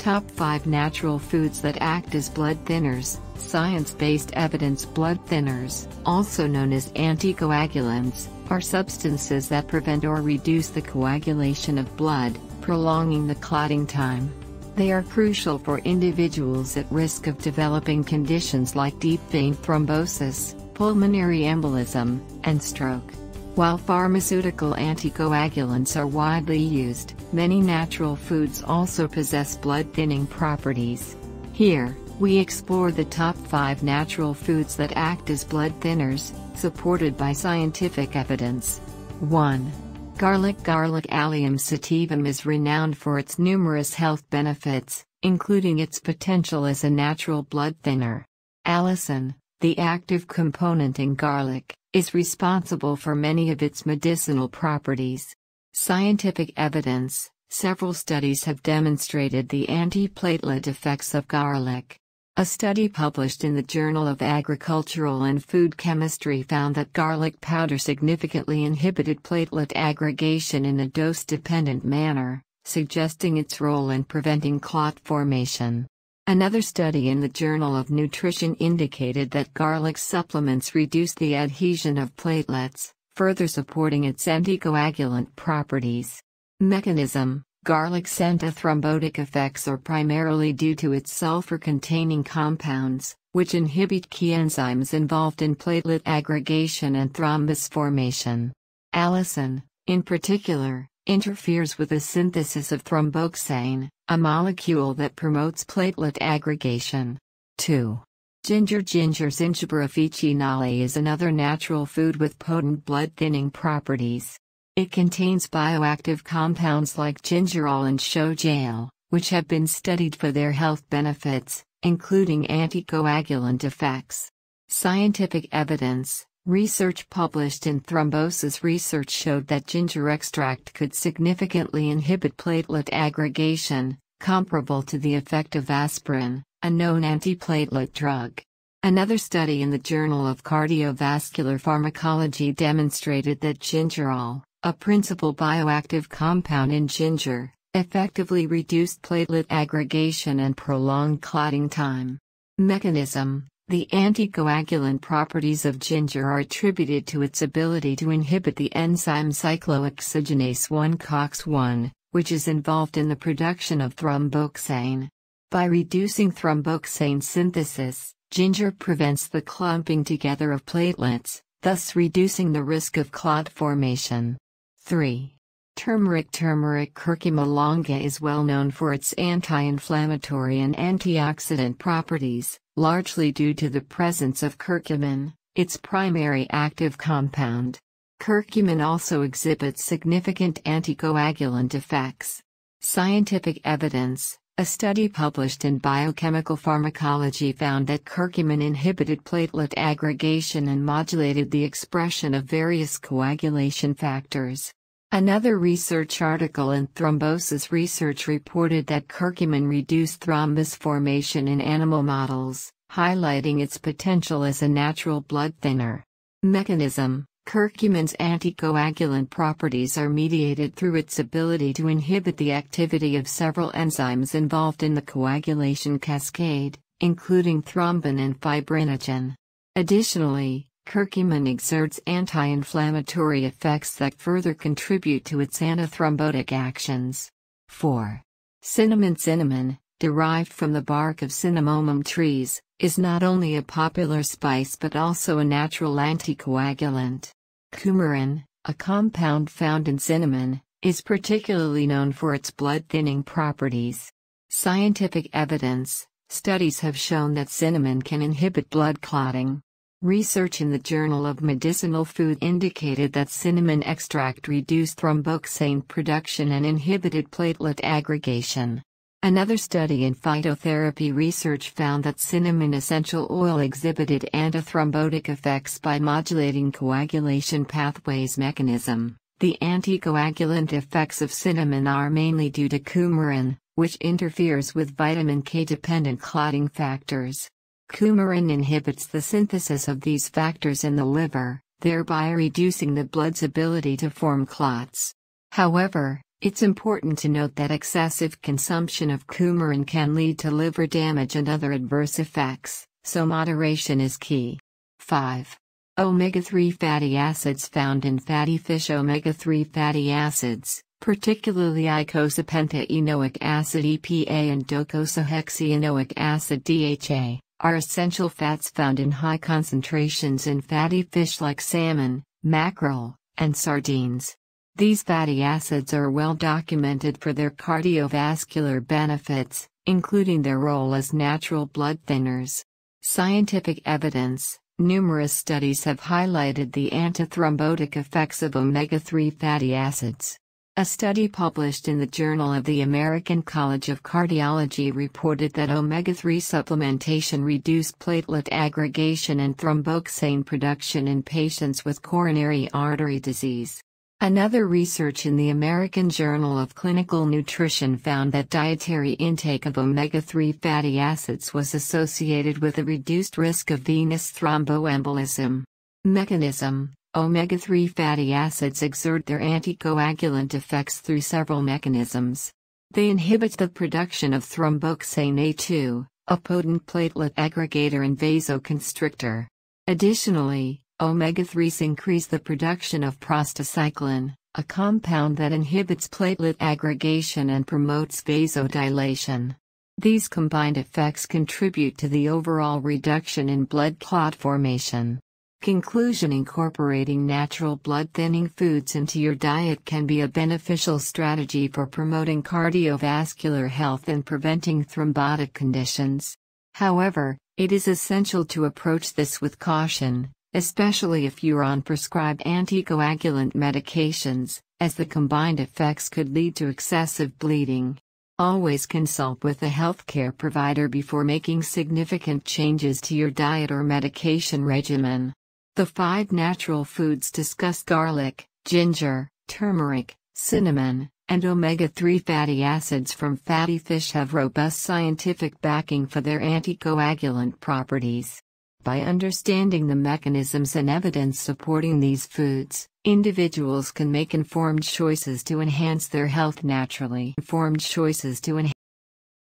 Top 5 Natural Foods that act as blood thinners, science-based evidence blood thinners, also known as anticoagulants, are substances that prevent or reduce the coagulation of blood, prolonging the clotting time. They are crucial for individuals at risk of developing conditions like deep vein thrombosis, pulmonary embolism, and stroke. While pharmaceutical anticoagulants are widely used, many natural foods also possess blood thinning properties. Here, we explore the top 5 natural foods that act as blood thinners, supported by scientific evidence. 1. Garlic Garlic Allium sativum is renowned for its numerous health benefits, including its potential as a natural blood thinner. Allicin, the active component in garlic, is responsible for many of its medicinal properties. Scientific evidence Several studies have demonstrated the antiplatelet effects of garlic. A study published in the Journal of Agricultural and Food Chemistry found that garlic powder significantly inhibited platelet aggregation in a dose dependent manner, suggesting its role in preventing clot formation. Another study in the Journal of Nutrition indicated that garlic supplements reduce the adhesion of platelets, further supporting its anticoagulant properties. Mechanism Garlic's antithrombotic effects are primarily due to its sulfur containing compounds, which inhibit key enzymes involved in platelet aggregation and thrombus formation. Allicin, in particular, interferes with the synthesis of thromboxane, a molecule that promotes platelet aggregation. 2. Ginger Ginger Zingiber officinale is another natural food with potent blood thinning properties. It contains bioactive compounds like gingerol and shogaol, which have been studied for their health benefits, including anticoagulant effects. Scientific evidence Research published in Thrombosis Research showed that ginger extract could significantly inhibit platelet aggregation, comparable to the effect of aspirin, a known antiplatelet drug. Another study in the Journal of Cardiovascular Pharmacology demonstrated that gingerol, a principal bioactive compound in ginger, effectively reduced platelet aggregation and prolonged clotting time. Mechanism the anticoagulant properties of ginger are attributed to its ability to inhibit the enzyme cyclooxygenase 1 COX1, which is involved in the production of thromboxane. By reducing thromboxane synthesis, ginger prevents the clumping together of platelets, thus reducing the risk of clot formation. 3. Turmeric Turmeric Curcuma longa is well known for its anti-inflammatory and antioxidant properties, largely due to the presence of curcumin, its primary active compound. Curcumin also exhibits significant anticoagulant effects. Scientific evidence A study published in Biochemical Pharmacology found that curcumin inhibited platelet aggregation and modulated the expression of various coagulation factors. Another research article in Thrombosis Research reported that curcumin reduced thrombus formation in animal models, highlighting its potential as a natural blood thinner. Mechanism Curcumin's anticoagulant properties are mediated through its ability to inhibit the activity of several enzymes involved in the coagulation cascade, including thrombin and fibrinogen. Additionally, Curcumin exerts anti-inflammatory effects that further contribute to its antithrombotic actions. 4. Cinnamon Cinnamon, derived from the bark of cinnamomum trees, is not only a popular spice but also a natural anticoagulant. Coumarin, a compound found in cinnamon, is particularly known for its blood-thinning properties. Scientific evidence Studies have shown that cinnamon can inhibit blood clotting. Research in the Journal of Medicinal Food indicated that cinnamon extract reduced thromboxane production and inhibited platelet aggregation. Another study in phytotherapy research found that cinnamon essential oil exhibited antithrombotic effects by modulating coagulation pathways mechanism. The anticoagulant effects of cinnamon are mainly due to coumarin, which interferes with vitamin K dependent clotting factors. Coumarin inhibits the synthesis of these factors in the liver, thereby reducing the blood's ability to form clots. However, It's important to note that excessive consumption of coumarin can lead to liver damage and other adverse effects, so moderation is key. 5. Omega 3 fatty acids found in fatty fish Omega 3 fatty acids, particularly eicosapentaenoic acid EPA and docosahexaenoic acid DHA, are essential fats found in high concentrations in fatty fish like salmon, mackerel, and sardines. These fatty acids are well documented for their cardiovascular benefits, including their role as natural blood thinners. Scientific evidence Numerous studies have highlighted the antithrombotic effects of omega 3 fatty acids. A study published in the Journal of the American College of Cardiology reported that omega 3 supplementation reduced platelet aggregation and thromboxane production in patients with coronary artery disease. Another research in the American Journal of Clinical Nutrition found that dietary intake of omega 3 fatty acids was associated with a reduced risk of venous thromboembolism. Mechanism Omega 3 fatty acids exert their anticoagulant effects through several mechanisms. They inhibit the production of thromboxane A2, a potent platelet aggregator and vasoconstrictor. Additionally, Omega-3s increase the production of prostacyclin, a compound that inhibits platelet aggregation and promotes vasodilation. These combined effects contribute to the overall reduction in blood clot formation. Conclusion Incorporating natural blood thinning foods into your diet can be a beneficial strategy for promoting cardiovascular health and preventing thrombotic conditions. However, it is essential to approach this with caution, especially if you're on prescribed anticoagulant medications, as the combined effects could lead to excessive bleeding. Always consult with a healthcare provider before making significant changes to your diet or medication regimen. The five natural foods discuss garlic, ginger, turmeric, cinnamon, and omega 3 fatty acids from fatty fish have robust scientific backing for their anticoagulant properties. By understanding the mechanisms and evidence supporting these foods, individuals can make informed choices to enhance their health naturally. Informed choices to enhance